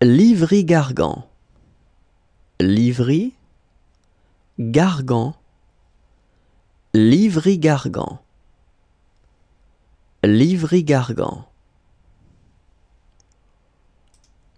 Livry-Gargan. Livry, Gargan, Livry-Gargan. Livry-Gargan.